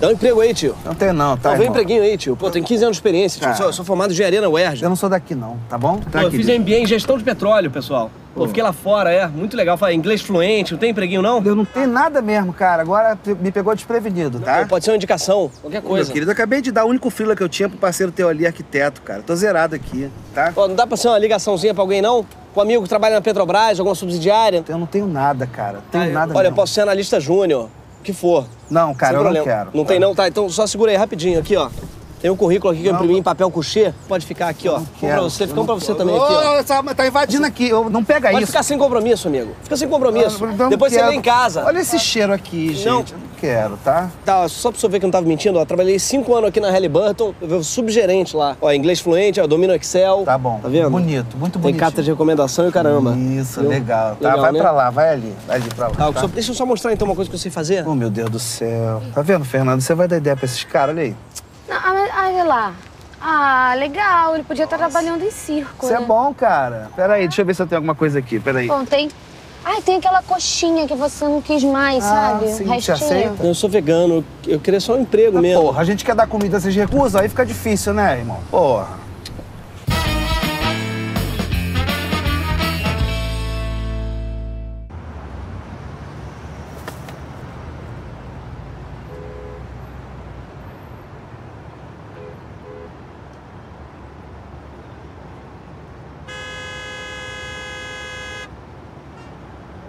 Dá um emprego aí, tio. Não tem não, tá, Não, vem um empreguinho aí, tio. Pô, tem 15 anos de experiência, tio. Cara. Sou, sou formado em engenharia na UERJ. Eu não sou daqui não, tá bom? Pô, Tá eu aqui. fiz MBA em gestão de petróleo, pessoal. Pô, fiquei lá fora, é. Muito legal. Falei inglês fluente, não tem empreguinho, não? Eu não tenho nada mesmo, cara. Agora me pegou desprevenido, tá? Pô, pode ser uma indicação, qualquer Meu coisa. querido, eu acabei de dar o único frila que eu tinha pro parceiro teu ali, arquiteto, cara. Tô zerado aqui, tá? Pô, não dá pra ser uma ligaçãozinha pra alguém, não? Com um amigo que trabalha na Petrobras, alguma subsidiária? Eu não tenho nada, cara. Tenho Ah, nada Olha, eu mesmo. posso ser analista júnior, que for. Não, cara, Sem eu não problema. quero. Não tem não? Tá, então só segura aí rapidinho aqui, ó. Tem um currículo aqui que eu Não, imprimi não- em papel couchê. Pode ficar aqui, ó. Não um pra quero, você, fica um pra não- você também aqui, ó. Ô, tá invadindo aqui. Não pega Pode isso. ficar sem compromisso, amigo. Fica sem compromisso. Eu não Depois você quero. lê em casa. Olha esse cheiro aqui, gente. Não. Eu não quero, tá? Tá, só pra você ver que eu não tava mentindo, ó. Trabalhei cinco anos aqui na Halliburton, eu subgerente lá. Ó, inglês fluente, ó, domino Excel. Tá bom. Tá vendo? Bonito, muito Tem bonito. carta de recomendação e caramba. Isso, Viu? legal. Tá, Legal, vai né? pra lá, vai ali. Vai ali pra lá. Tá, tá? deixa eu só mostrar então uma coisa que eu sei fazer. Oh, meu Deus do céu. Tá vendo, Fernando? Você vai dar ideia pra esses caras, olha aí. Não, ah, mas olha lá. Ah, legal. Ele podia estar trabalhando em circo, Isso né? é bom, cara. Pera aí, deixa eu ver se eu tenho alguma coisa aqui. Pera aí. Bom, tem... Ai, tem aquela coxinha que você não quis mais, sabe? sim, O te aceita? Eu sou vegano, eu queria só um emprego mesmo. Porra, a gente quer dar comida, vocês recusam? Aí fica difícil, né, irmão? Porra.